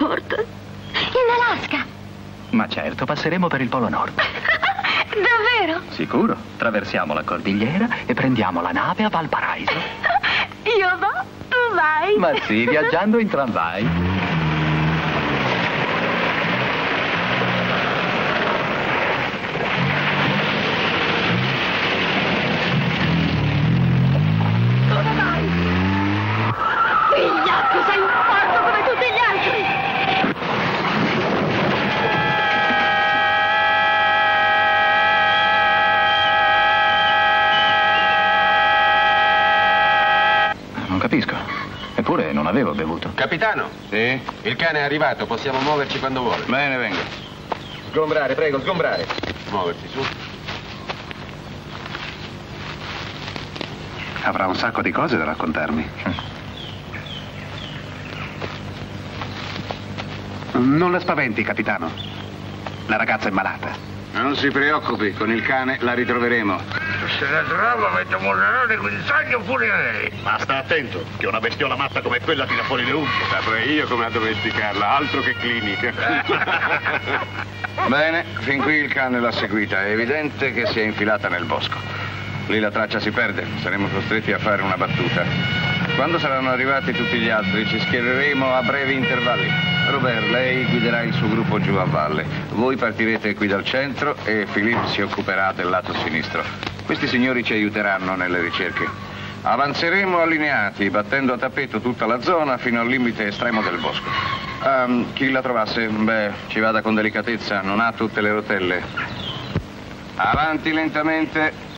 porta? In Alaska? Ma certo, passeremo per il Polo Nord. Davvero? Sicuro. Traversiamo la cordigliera e prendiamo la nave a Valparaiso. Io no, tu vai. Ma sì, viaggiando in tramvai. Capisco. Eppure non avevo bevuto. Capitano, Sì? il cane è arrivato, possiamo muoverci quando vuole. Bene, venga. Sgombrare, prego, sgombrare. Muoversi, su. Avrà un sacco di cose da raccontarmi. Non la spaventi, capitano. La ragazza è malata. Non si preoccupi, con il cane la ritroveremo. Se la trova metto con sangue pure lei. Ma sta attento, che una bestiola matta come quella tira fuori le unghie. Saprei io come addomesticarla, altro che clinica. Bene, fin qui il cane l'ha seguita. È evidente che si è infilata nel bosco. Lì la traccia si perde, saremo costretti a fare una battuta. Quando saranno arrivati tutti gli altri ci schiereremo a brevi intervalli. Robert, lei guiderà il suo gruppo giù a valle. Voi partirete qui dal centro e Philippe si occuperà del lato sinistro. Questi signori ci aiuteranno nelle ricerche. Avanzeremo allineati, battendo a tappeto tutta la zona fino al limite estremo del bosco. Ehm, chi la trovasse, beh, ci vada con delicatezza, non ha tutte le rotelle. Avanti lentamente.